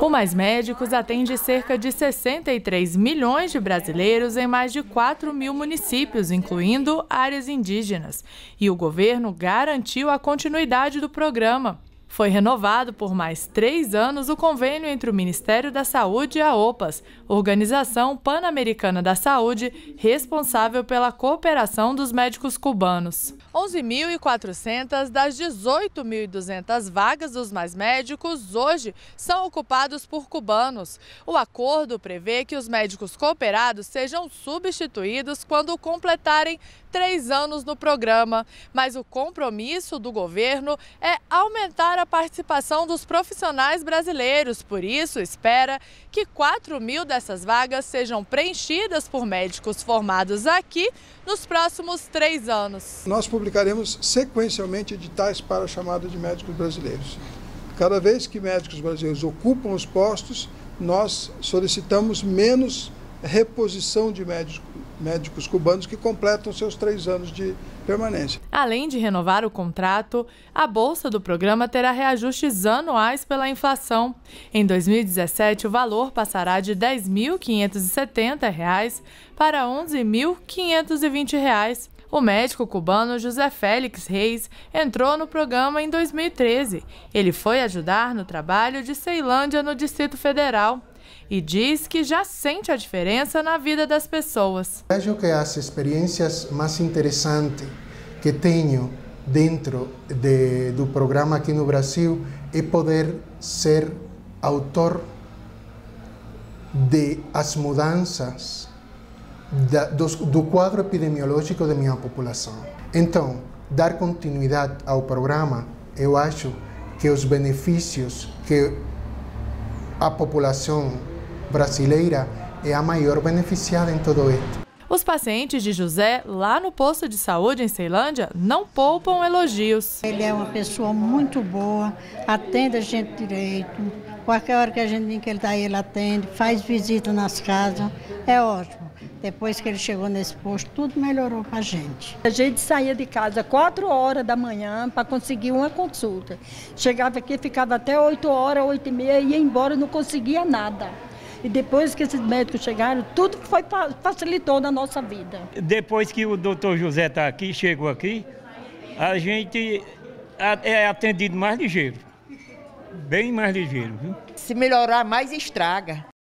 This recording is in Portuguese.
O Mais Médicos atende cerca de 63 milhões de brasileiros em mais de 4 mil municípios, incluindo áreas indígenas. E o governo garantiu a continuidade do programa. Foi renovado por mais três anos o convênio entre o Ministério da Saúde e a OPAS, Organização Pan-Americana da Saúde, responsável pela cooperação dos médicos cubanos. 11.400 das 18.200 vagas dos mais médicos hoje são ocupados por cubanos. O acordo prevê que os médicos cooperados sejam substituídos quando completarem três anos no programa, mas o compromisso do governo é aumentar a participação dos profissionais brasileiros. Por isso, espera que 4 mil dessas vagas sejam preenchidas por médicos formados aqui nos próximos três anos. Nós publicaremos sequencialmente editais para a chamada de médicos brasileiros. Cada vez que médicos brasileiros ocupam os postos, nós solicitamos menos reposição de médicos, médicos cubanos que completam seus três anos de permanência. Além de renovar o contrato, a bolsa do programa terá reajustes anuais pela inflação. Em 2017, o valor passará de R$ 10.570 para R$ 11.520. O médico cubano José Félix Reis entrou no programa em 2013. Ele foi ajudar no trabalho de Ceilândia, no Distrito Federal e diz que já sente a diferença na vida das pessoas. Acho que as experiências mais interessantes que tenho dentro de, do programa aqui no Brasil é poder ser autor de as mudanças da, do, quadro epidemiológico de minha população. Então, dar continuidade ao programa, eu acho que os benefícios que a população brasileira é a maior beneficiada em todo isto. Os pacientes de José, lá no posto de saúde em Ceilândia, não poupam elogios. Ele é uma pessoa muito boa, atende a gente direito. Qualquer hora que a gente vem que ele está aí, ele atende, faz visita nas casas. É ótimo. Depois que ele chegou nesse posto, tudo melhorou para a gente. A gente saía de casa 4 horas da manhã para conseguir uma consulta. Chegava aqui, ficava até 8 horas, 8 e meia, ia embora, não conseguia nada. E depois que esses médicos chegaram, tudo foi facilitou na nossa vida. Depois que o doutor José está aqui, chegou aqui, a gente é atendido mais ligeiro. Bem mais ligeiro, viu? Se melhorar mais, estraga.